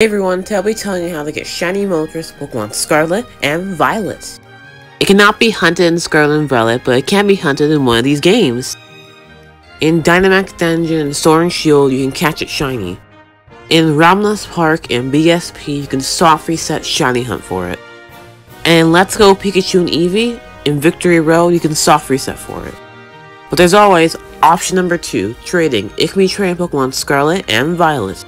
Hey everyone, today I'll be telling you how to get shiny Moltres Pokemon Scarlet and Violet. It cannot be hunted in Scarlet and Violet, but it can be hunted in one of these games. In Dynamax Dungeon and Sword and Shield, you can catch it shiny. In Ramanas Park and BSP, you can soft reset shiny hunt for it. And in Let's Go Pikachu and Eevee, in Victory Road, you can soft reset for it. But there's always option number two, trading. It can be trading Pokemon Scarlet and Violet.